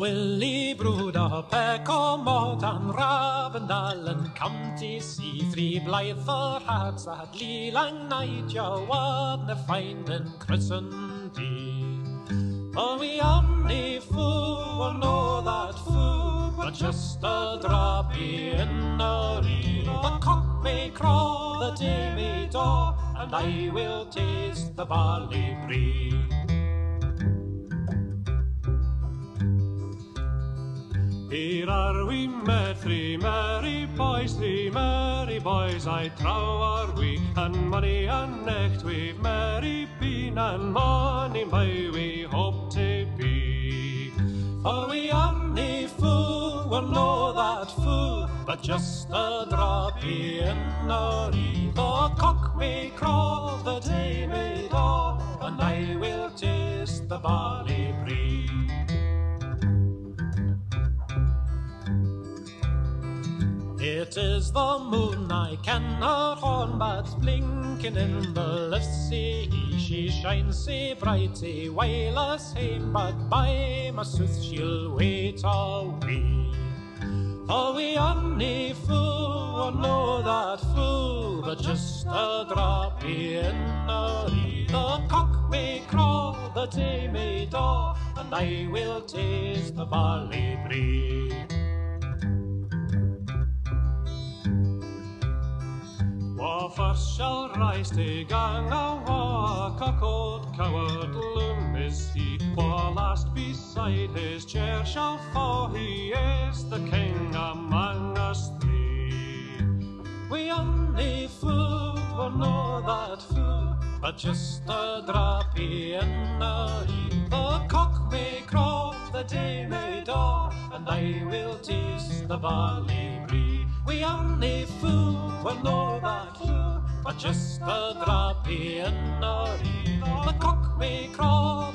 Willie Bruder, Peck og Mortan, Ravendalen, kom til si fri blei for herts at li lang night ja wadne feinden kryssen di. For we only fool will know that fool, but just a drop in a reel. The cock may crow, the day may daw, and I will taste the barley bree. Here are we met, three merry boys, three merry boys, I trow are we, and money and necht we've merry been, and money may we hope to be. For we are only fool will know that fool, but just a drop in a reel. The cock may crow, the day may daw, and I will taste the barley bree. It is the moon I cannot horn, but blinking in the left sea. She shines so brighty while us hame, but by my sooth she'll wait away. For we only fool will know that fool, but just a drop in a reel. The cock may crow, the day may daw, and I will taste the barley bree. Shall rise to gang a walk, a cold coward loom is he. Wa last beside his chair shall fall, he is the king among us three. We only fool will know that fool, but just a drop in a reel. The cock may crow, the day may daw, and I will taste the barley bree. We only fool will know that fool, but just a drop in. The cock may crow,